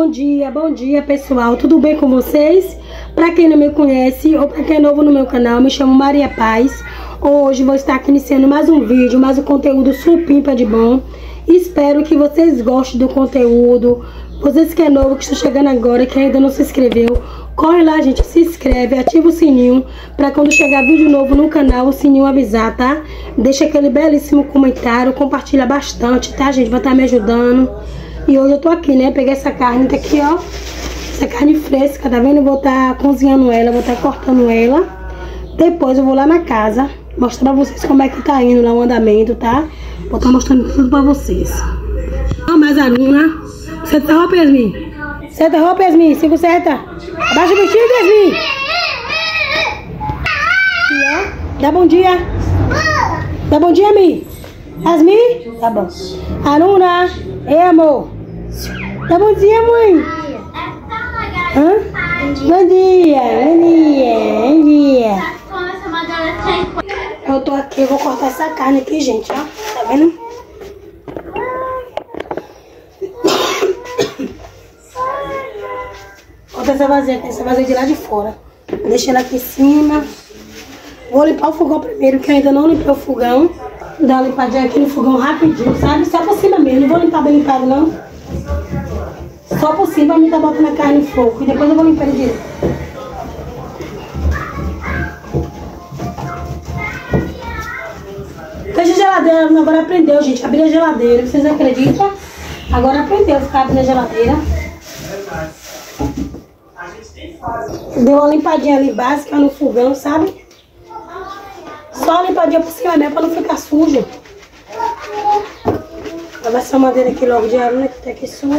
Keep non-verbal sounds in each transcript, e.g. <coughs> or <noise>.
Bom dia, bom dia pessoal, tudo bem com vocês? Para quem não me conhece ou para quem é novo no meu canal, me chamo Maria Paz. Hoje vou estar aqui iniciando mais um vídeo, mais um conteúdo supimpa de bom. Espero que vocês gostem do conteúdo. Vocês que é novo, que estão chegando agora, que ainda não se inscreveu, corre lá, gente, se inscreve, ativa o sininho para quando chegar vídeo novo no canal, o sininho avisar, tá? Deixa aquele belíssimo comentário, compartilha bastante, tá, gente? Vai estar me ajudando. E hoje eu tô aqui, né? Peguei essa carne tá aqui, ó. Essa carne fresca, tá vendo? Vou estar tá cozinhando ela, vou estar tá cortando ela. Depois eu vou lá na casa mostrar pra vocês como é que tá indo lá o andamento, tá? Vou estar tá mostrando tudo pra vocês. Ó, mais a Luna. Senta a roupa, Yasmin. Senta a roupa, Yasmin. Cinco seta. Abaixa o vestido, Yasmin. Dá bom dia. Dá bom dia, Mi. Yasmin? Tá bom. Aluna. Ei, amor. Dá bom dia, mãe. Hã? Bom dia, bom dia, bom dia. Eu tô aqui, eu vou cortar essa carne aqui, gente, ó. Tá vendo? Corta essa vazia aqui, essa vazia de lá de fora. Deixa ela aqui em cima. Vou limpar o fogão primeiro, que ainda não limpei o fogão. Dá uma limpadinha aqui no fogão rapidinho, sabe? Só por cima mesmo, não vou limpar bem limpado não. Só por cima, me tá botando a carne no fogo. E depois eu vou limpar ele direito. Fecha a geladeira, agora aprendeu, gente. Abrir a geladeira, vocês acreditam? Agora aprendeu a ficar abrindo a geladeira. Deu uma limpadinha ali básica no fogão, sabe? Só uma limpadinha por cima mesmo pra não ficar sujo. Vai essa madeira aqui logo de aruna que tá aqui suja.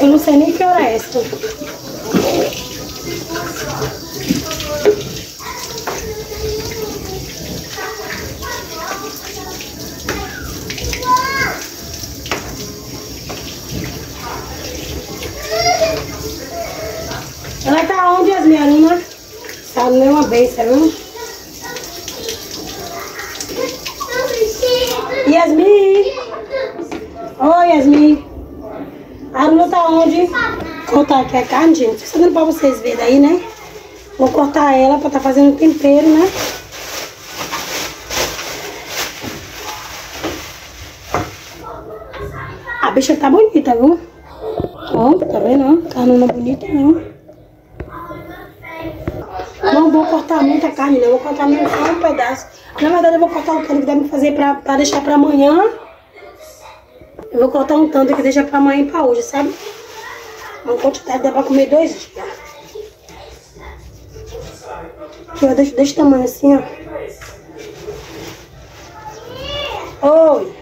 Eu não sei nem que hora é essa. Ela tá onde, as minhas alunas? É uma benção, viu? Yasmin! Oi, Yasmin! A Luna tá onde? Cortar aqui a carne, gente. Só dando pra vocês verem daí, né? Vou cortar ela pra tá fazendo tempero, né? A bicha tá bonita, viu? Ó, tá vendo? Carnona bonita, não. Vou cortar muita carne, não. Vou cortar mesmo só um pedaço. Na verdade, eu vou cortar o tanto que pra fazer pra, pra deixar pra amanhã. Eu vou cortar um tanto que deixa pra amanhã e pra hoje, sabe? Uma quantidade dá pra comer dois dias. Aqui, ó, desse tamanho assim, ó. Oi.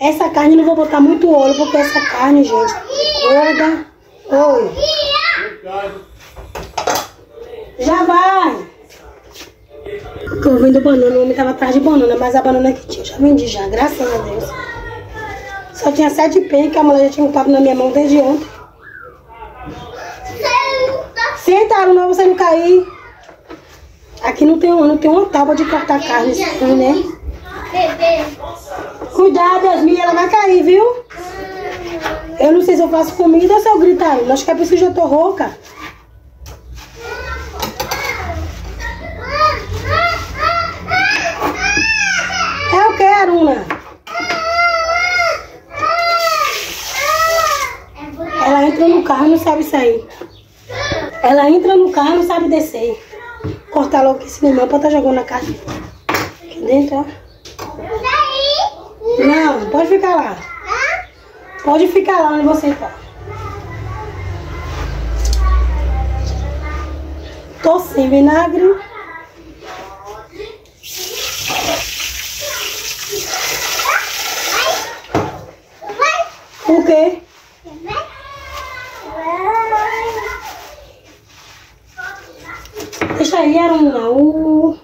Essa carne não vou botar muito óleo, porque essa carne, gente, gorda. Oi. Já vai. Tô vendo banana, o homem tava atrás de banana, mas a banana que tinha, eu já vendi já, graças a Deus. Só tinha sete peitos, que a mulher já tinha botado na minha mão desde ontem. Sentaram não, você não cair. Aqui não tem, não tem uma tábua de cortar carne, né? Cuidado, Yasmin, ela vai cair, viu? Eu não sei se eu faço comida ou se eu gritar. Acho que é por isso que eu tô rouca. É o que, Aruna? Ela entra no carro e não sabe sair. Ela entra no carro e não sabe descer. Cortar logo esse limão pra tá jogando na casa. Aqui dentro, ó. Não, pode ficar lá. Pode ficar lá onde você tá. Tô sem vinagre. O quê? Deixa aí, Aruna. O...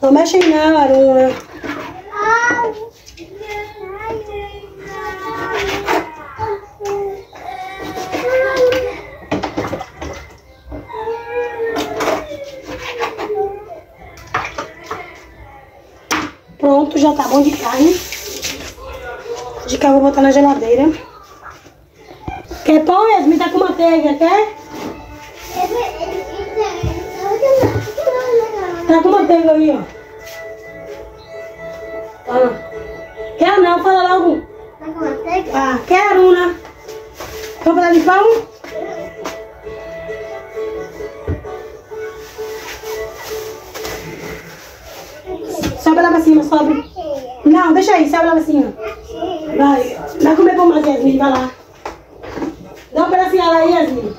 Não mexe aí não, Aruna. Pronto, já tá bom de carne. De carne eu vou botar na geladeira. Quer pão, Yasmin? Tá com manteiga, quer? Tá com manteiga aí, ó. Ah. Quer não? Fala logo. Ah, quer, Aruna? Vamos falar de pão? Sobe lá pra cima, sobe. Deixa aí, sobe lá pra cima. Vai. Vai comer pão mais, Yasmin, vai lá. Dá um pedacinho lá, Yasmin.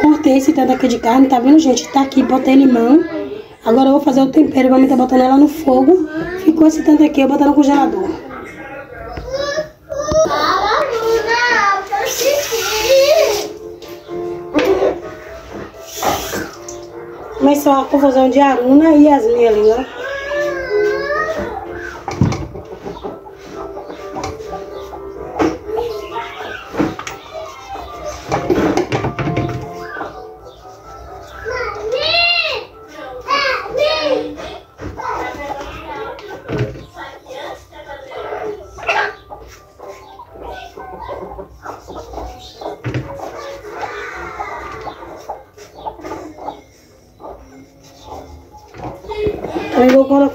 Cortei esse tanto aqui de carne, tá vendo, gente? Tá aqui, botei limão. Agora eu vou fazer o tempero, vou estar botando ela no fogo. Ficou esse tanto aqui, eu botar no congelador. Começou a confusão de Aruna e Yasmin ali, ó.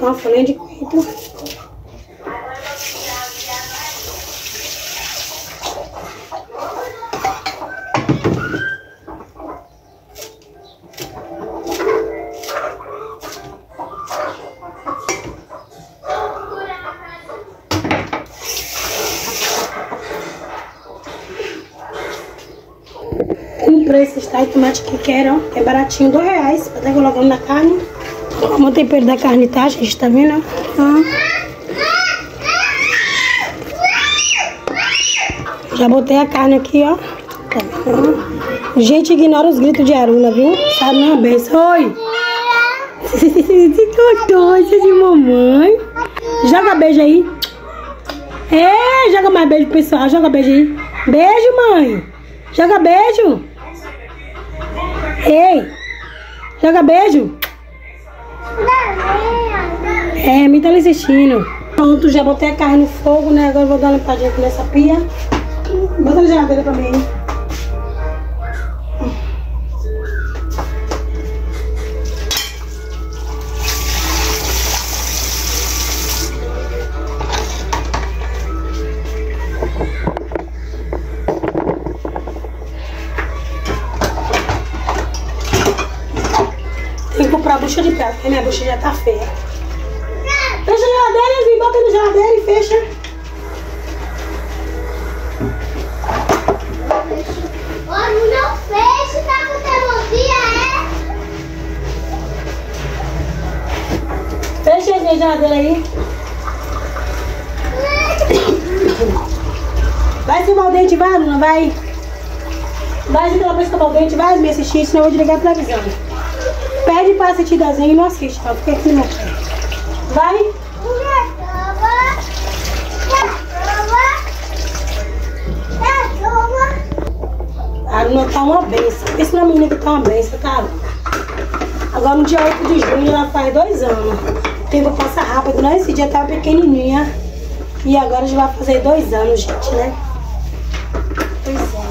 Uma folha de coentro. Comprei esse style de tomate que quero, ó, é baratinho, dois reais, pra estar colocando na carne. Como o tempero da carne tá, gente, tá vendo? Ó. Já botei a carne aqui, ó. Tá? Gente, ignora os gritos de Aruna, viu? Sabe uma benção. Oi! <laughs> É de mamãe. Joga beijo aí. É, joga mais beijo pro pessoal. Joga beijo aí. Beijo, mãe. Joga beijo. Ei. Joga beijo. É, me ali assistindo. Pronto, já botei a carne no fogo, né? Agora vou dar uma limpadinha aqui nessa pia. Bota na geladeira pra mim. Bucha de prato, porque minha bucha já tá feia. Fecha a geladeira, Yasmin, bota na geladeira e fecha. Olha, não feche, tá com teimosia, é? Fecha a geladeira aí. Vai escovar o dente, vai, Luna, vai. Vai ajudar ela pra escovar o dente, vai me assistir, senão eu vou desligar a televisão. Pede pra assistir desenho e não assiste, ó. Fica aqui meu pé. Vai. A Aruna tá uma benção. Pensa na menina que tá uma benção, cara. Agora no dia 8 de junho ela faz dois anos. O tempo passa rápido, né? Esse dia tava pequenininha. E agora já vai fazer dois anos, gente, né? Dois anos.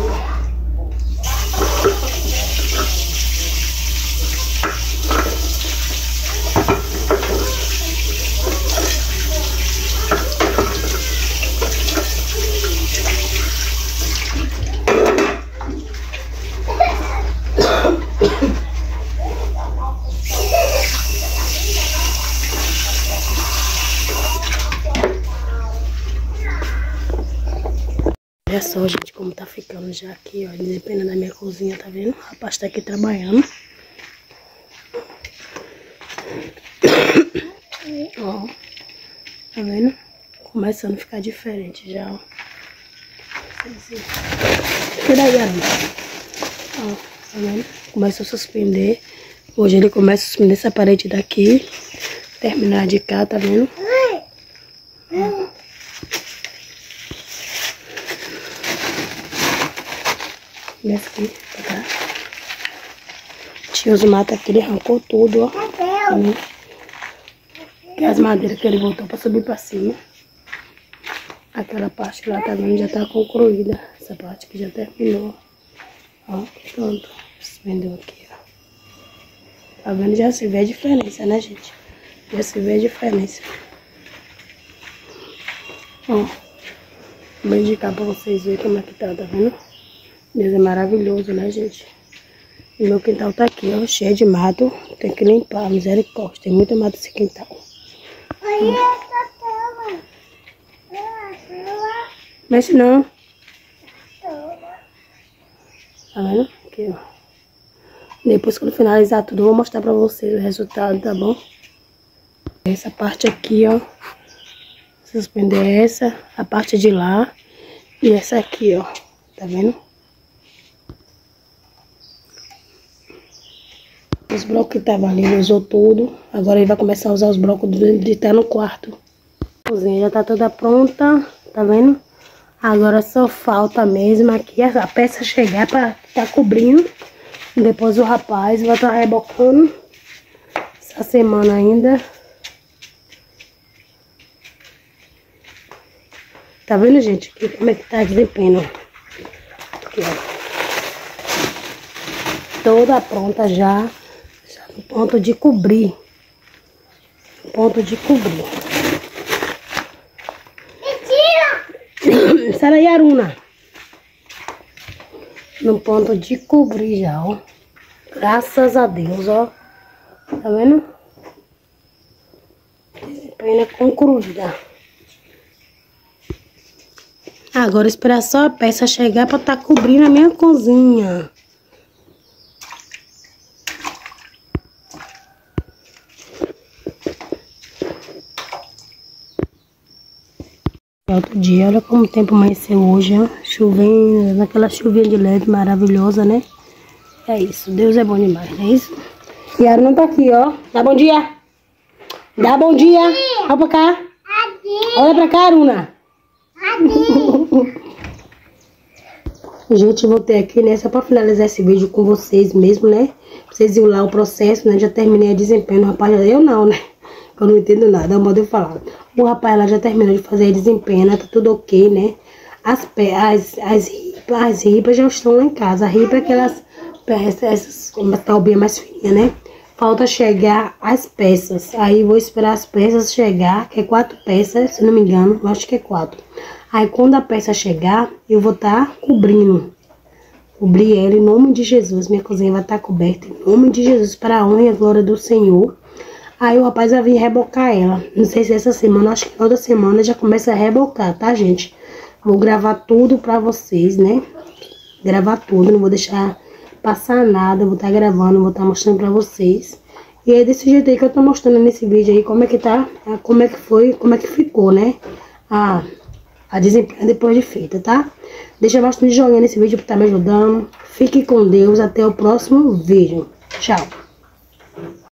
Olha só, gente, como tá ficando já aqui, ó, desempenhando a minha cozinha, tá vendo? O rapaz tá aqui trabalhando. ó, tá vendo? Começando a ficar diferente já, ó. Cuida aí, Ana. Ó. vendo? Começa a suspender. Hoje ele começa a suspender essa parede daqui. Terminar de cá, tá vendo? Desce aqui, pra cá. Tinha os matos aqui, ele arrancou tudo, ó. Também. Que as madeiras que ele botou pra subir pra cima. Aquela parte lá, tá vendo? Já tá concluída. Essa parte aqui já terminou. Ó, pronto. Suspendeu aqui, ó. Tá vendo? Já se vê a diferença, né, gente? Já se vê a diferença. Ó. Vou indicar pra vocês verem como é que tá, tá vendo? Deus é maravilhoso, né, gente? E meu quintal tá aqui, ó, cheio de mato. Tem que limpar, misericórdia. Tem muito mato nesse quintal. Olha essa tela. Mexe não. Tá vendo? Aqui, ó. Depois, quando finalizar tudo, eu vou mostrar pra vocês o resultado, tá bom? Essa parte aqui, ó. Suspender essa, a parte de lá. E essa aqui, ó. Tá vendo? Os blocos que estavam ali, ele usou tudo. Agora ele vai começar a usar os blocos de estar no quarto. A cozinha já tá toda pronta, tá vendo? Agora só falta mesmo aqui a peça chegar pra tá cobrindo. Depois o rapaz vai estar tá rebocando. Essa semana ainda. Tá vendo, gente? Aqui, como é que tá desempenho? Aqui, ó. Toda pronta já no ponto de cobrir. No ponto de cobrir. Mentira! <coughs> Sarayaruna. No ponto de cobrir já, ó. Graças a Deus, ó. Tá vendo? Pena concluída. Agora esperar só a peça chegar pra tá cobrindo a minha cozinha. Outro dia, olha como o tempo amanheceu hoje, ó. Chovendo, naquela chuvinha de leve maravilhosa, né? É isso, Deus é bom demais, não é isso? E a não tá aqui, ó. Dá bom dia. Dá bom dia. Olha pra cá. Olha pra cá, Aruna. <laughs> Gente, voltei aqui, né? Só pra finalizar esse vídeo com vocês mesmo, né? Vocês viram lá o processo, né? Já terminei a desempenho. Rapaz, eu não, né? Eu não entendo nada, é o modo de falar. O rapaz lá já terminou de fazer desempenho, né? Tá tudo ok, né? As, as, as, ripas, as ripas já estão lá em casa. A ripa é aquelas peças, essas talbinha mais fininha, né? Falta chegar as peças. Aí vou esperar as peças chegar, que é quatro peças, se não me engano. Acho que é quatro. Aí quando a peça chegar, eu vou estar tá cobrindo. Cobrir ela em nome de Jesus. Minha cozinha vai estar tá coberta em nome de Jesus para a honra e a glória do Senhor. Aí o rapaz vai vir rebocar ela. Não sei se essa semana, acho que toda semana já começa a rebocar, tá, gente? Vou gravar tudo pra vocês, né? Gravar tudo, não vou deixar passar nada. Vou estar tá gravando, vou estar tá mostrando pra vocês. E é desse jeito aí que eu tô mostrando nesse vídeo aí como é que tá, como é que foi, como é que ficou, né? A, a desempenho depois de feita, tá? Deixa bastante joinha nesse vídeo pra estar tá me ajudando. Fique com Deus, até o próximo vídeo. Tchau!